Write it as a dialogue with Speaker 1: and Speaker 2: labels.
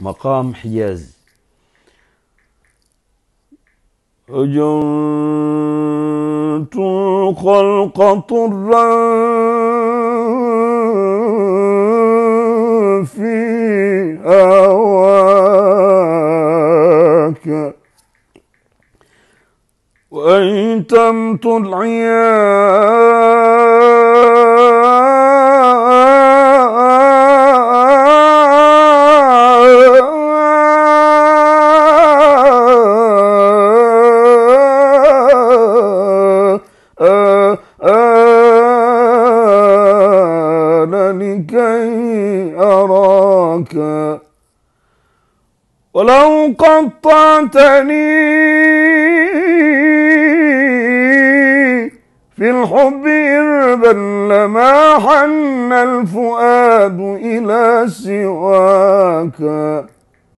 Speaker 1: مقام حجاز. أجنت الخلق طرا في هواك وأيتمت العيان لكي أراك. ولو قطعتني في الحب إربا لما حن الفؤاد إلى سواك.